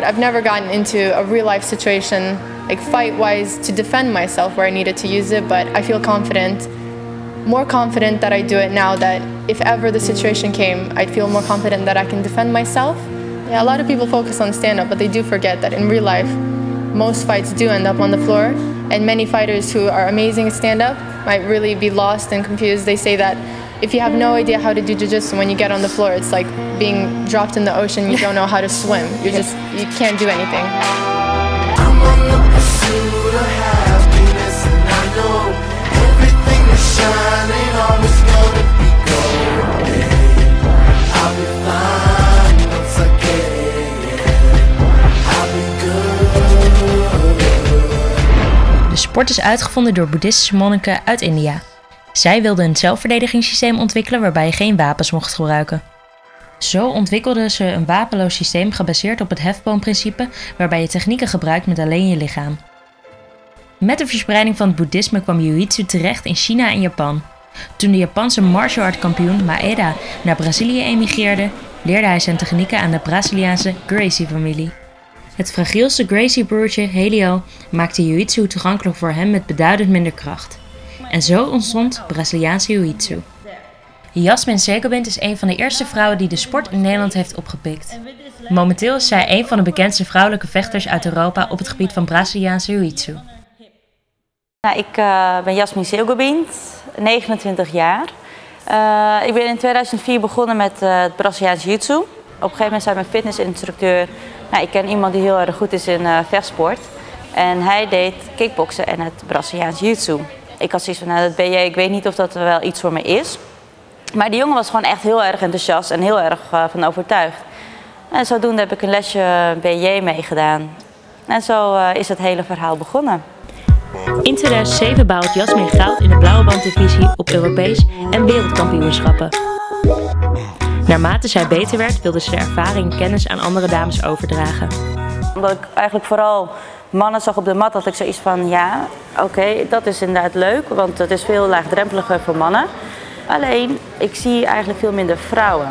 I've never gotten into a real life situation, like fight wise, to defend myself where I needed to use it, but I feel confident. More confident that I do it now that if ever the situation came, I'd feel more confident that I can defend myself. Yeah, a lot of people focus on stand up, but they do forget that in real life, most fights do end up on the floor, and many fighters who are amazing at stand up might really be lost and confused. They say that if you have no idea how to do jiu-jitsu when you get on the floor it's like being dropped in the ocean you don't know how to swim you just you can't do anything De sport is uitgevonden door boeddhistische monniken uit India. Zij wilden een zelfverdedigingssysteem ontwikkelen waarbij je geen wapens mocht gebruiken. Zo ontwikkelden ze een wapenloos systeem gebaseerd op het hefboomprincipe, waarbij je technieken gebruikt met alleen je lichaam. Met de verspreiding van het boeddhisme kwam jiu-jitsu terecht in China en Japan. Toen de Japanse martial art kampioen Maeda naar Brazilië emigreerde, leerde hij zijn technieken aan de Braziliaanse Gracie-familie. Het fragielste Gracie-broertje Helio maakte jiu-jitsu toegankelijk voor hem met beduidend minder kracht. En zo ontstond Braziliaanse Jiu-Jitsu. Jasmin Segobind is een van de eerste vrouwen die de sport in Nederland heeft opgepikt. Momenteel is zij een van de bekendste vrouwelijke vechters uit Europa op het gebied van Braziliaanse Jiu-Jitsu. Nou, ik uh, ben Jasmin Segobind, 29 jaar. Uh, ik ben in 2004 begonnen met uh, het Braziliaanse Jiu-Jitsu. Op een gegeven moment zei mijn fitnessinstructeur, nou, ik ken iemand die heel erg goed is in vechtsport. En hij deed kickboksen en het Braziliaanse Jiu-Jitsu ik had zoiets van, nou, dat BJ, ik weet niet of dat wel iets voor me is. Maar die jongen was gewoon echt heel erg enthousiast en heel erg uh, van overtuigd. En zodoende heb ik een lesje BJ meegedaan. En zo uh, is het hele verhaal begonnen. In 2007 behaalde Jasmin goud in de blauwe banddivisie op Europees en wereldkampioenschappen. Naarmate zij beter werd, wilde ze de ervaring en kennis aan andere dames overdragen. Omdat ik eigenlijk vooral mannen zag op de mat, had ik zoiets van ja, oké, dat is inderdaad leuk, want het is veel laagdrempeliger voor mannen. Alleen, ik zie eigenlijk veel minder vrouwen.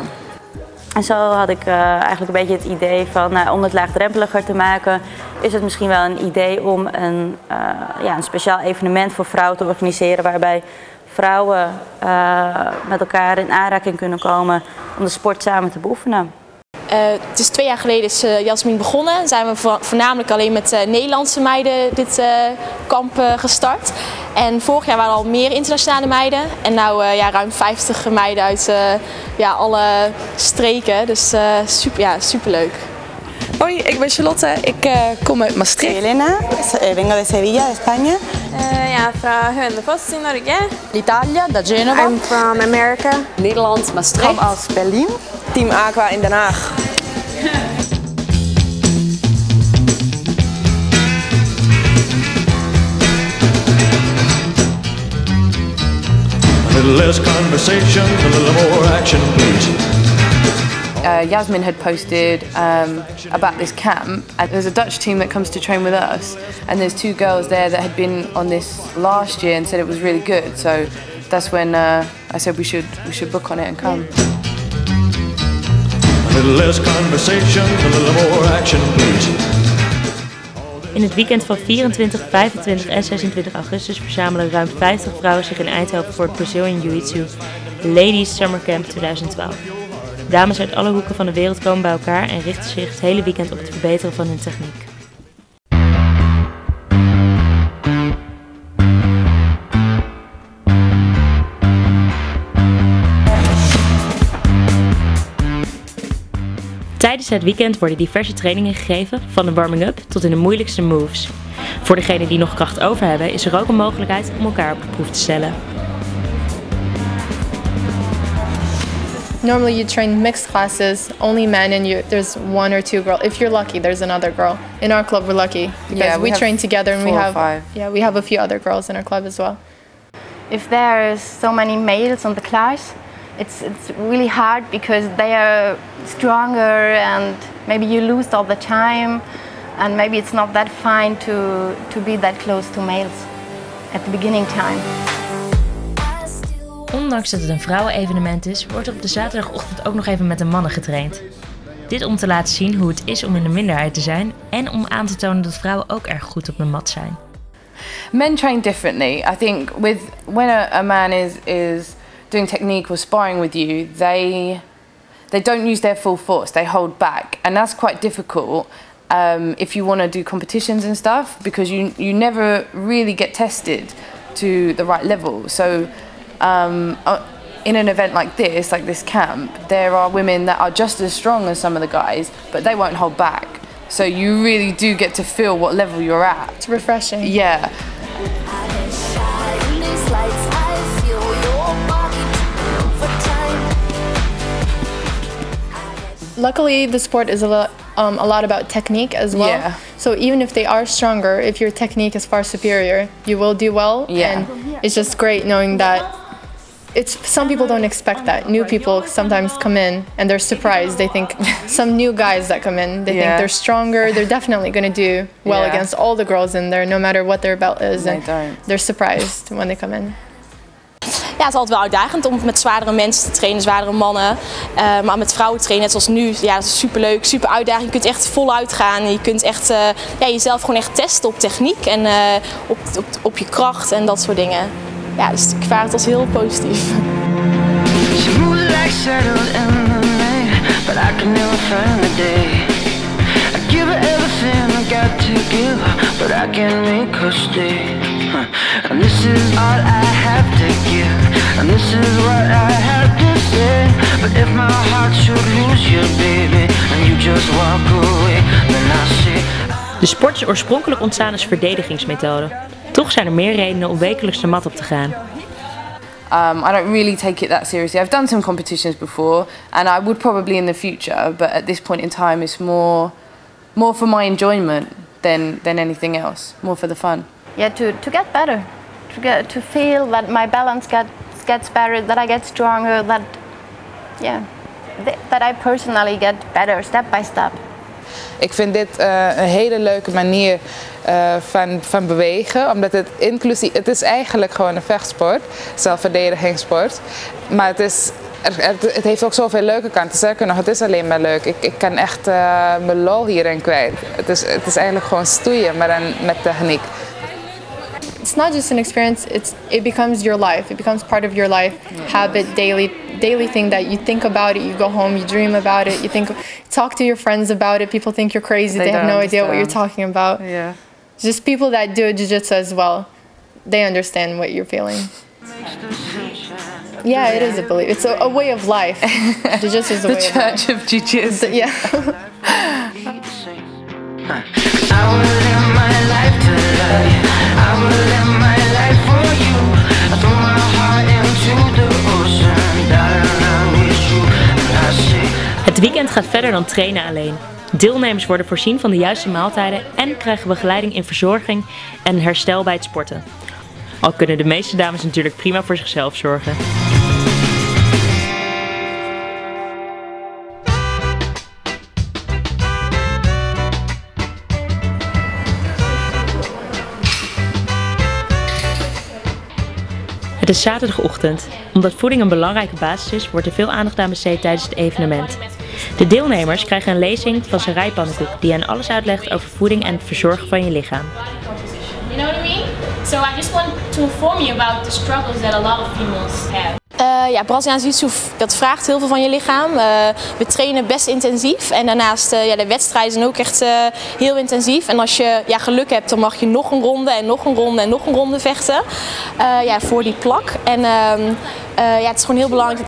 En zo had ik uh, eigenlijk een beetje het idee van, nou, om het laagdrempeliger te maken, is het misschien wel een idee om een, uh, ja, een speciaal evenement voor vrouwen te organiseren waarbij vrouwen met elkaar in aanraking kunnen komen om de sport samen te beoefenen. Uh, het is twee jaar geleden is uh, Jasmin begonnen. Zijn we voornamelijk alleen met uh, Nederlandse meiden dit kamp gestart. En vorig jaar waren er al meer internationale meiden. En nu ja, ruim 50 meiden uit ja, alle streken. Dus super, ja, superleuk. Hoi, ik ben Charlotte. Ik kom uit Maastricht. Elena, eh, vengo de Sevilla, de España. Uh, ja, fra Hønefoss in Norge. Italia, da Genova. I'm from America. Nederland, Maastricht. Kom uit Berlin. Team Aqua in Den Haag. A little less conversation, a little more action, please. Uh, Yasmin had posted um, about this camp, and there's a Dutch team that comes to train with us, and there's two girls there that had been on this last year and said it was really good. So that's when uh, I said we should we should book on it and come. In het weekend van 24, 25 en 26 augustus verzamelen ruim 50 vrouwen zich in Eindhoven voor het Brazilian Jiu-Jitsu Ladies Summer Camp 2012. Dames uit alle hoeken van de wereld komen bij elkaar en richten zich het hele weekend op het verbeteren van hun techniek. Tijdens het weekend worden diverse trainingen gegeven, van de warming-up tot in de moeilijkste moves. Voor degenen die nog kracht over hebben, is er ook een mogelijkheid om elkaar op de proef te stellen. Normally you train mixed classes, only men, and you, there's one or two girls. If you're lucky, there's another girl. In our club, we're lucky because yeah, we, we train together, and we have yeah we have a few other girls in our club as well. If there is so many males on the class, it's, it's really hard because they are stronger and maybe you lose all the time and maybe it's not that fine to, to be that close to males at the beginning time. Ondanks dat het een vrouwenevenement is, wordt er op de zaterdagochtend ook nog even met de mannen getraind. Dit om te laten zien hoe het is om in de minderheid te zijn en om aan te tonen dat vrouwen ook erg goed op de mat zijn. Men train differently. I think with when a, a man is is doing technique or sparring with you, they they don't use their full force. They hold back, and that's quite difficult um, if you want to do competitions and stuff because you you never really get tested to the right level. So. Um, uh, in an event like this, like this camp, there are women that are just as strong as some of the guys, but they won't hold back. So you really do get to feel what level you're at. It's refreshing. Yeah. Luckily, the sport is a lot, um, a lot about technique as well. Yeah. So even if they are stronger, if your technique is far superior, you will do well. Yeah. And it's just great knowing that it's some people don't expect that. New people sometimes come in and they're surprised. They think some new guys that come in, they Yeah. think they're stronger. They're definitely going to do well Yeah. against all the girls in there, no matter what their belt is. They don't. they're surprised when they come in. Het is altijd wel uitdagend om met zwaardere mensen te trainen, zwaardere mannen. Uh, maar met vrouwen trainen, net zoals nu, ja, dat is super leuk, super uitdaging. Je kunt echt voluit gaan. Je kunt echt uh, ja, jezelf gewoon echt testen op techniek en uh, op, op, op je kracht en dat soort dingen. Ja, dus ik vaar het als heel positief. To give her, but I can't make her stay. And this is all I have to give, and this is what I have to say. But if my heart should lose you, baby, and you just walk away, then I say. De sport is oorspronkelijk ontstaan als verdedigingsmethode. Toch zijn er meer redenen om wekelijks de mat op te gaan. Um, I don't really take it that seriously. I've done some competitions before, and I would probably in the future, but at this point in time, it's more, more for my enjoyment than than anything else. More for the fun. Yeah, to, to get better, to get to feel that my balance gets gets better, that I get stronger, that yeah, th that I personally get better step by step. Ik vind dit uh, een hele leuke manier uh, van, van bewegen, omdat het inclusief, het is eigenlijk gewoon een vechtsport, zelfverdedigingssport, maar het is het, het, heeft ook zoveel leuke kanten. Zeker nog, het is alleen maar leuk. Ik, ik kan echt uh, mijn lol hierin kwijt. Het is, het is eigenlijk gewoon stoeien, maar dan met techniek. It's not just an experience, it's, it becomes your life. It becomes part of your life, habit, daily, daily thing that you think about it, you go home, you dream about it, you think, talk to your friends about it. People think you're crazy, they, They have no idea what you're talking about. Yeah. Just people that do jiu-jitsu as well, they understand what you're feeling. Yeah, it is a belief. It's a, a way of life. Jiu-jitsu is a The way Church of of Jiu-Jitsu. life. Yeah. I will live my life to love you. I will live my life for you. I throw my heart into the ocean, darling, I'm with you. And I say. Het weekend gaat verder dan trainen alleen. Deelnemers worden voorzien van de juiste maaltijden en krijgen begeleiding in verzorging en herstel bij het sporten. Al kunnen de meeste dames natuurlijk prima voor zichzelf zorgen. Het is zaterdagochtend. Omdat voeding een belangrijke basis is, wordt er veel aandacht aan besteed tijdens het evenement. De deelnemers krijgen een lezing van Sarai Pannenkoek die hen alles uitlegt over voeding en het verzorgen van je lichaam. So I just want to inform you about the struggles that a lot of females have. Uh, ja, Braziliaans jiu dat vraagt heel veel van je lichaam. Uh, we trainen best intensief en daarnaast uh, ja, de wedstrijden zijn ook echt heel intensief. En als je ja, geluk hebt, dan mag je nog een ronde en nog een ronde en nog een ronde vechten ja, voor die plak. En ehm, ja, het is gewoon heel belangrijk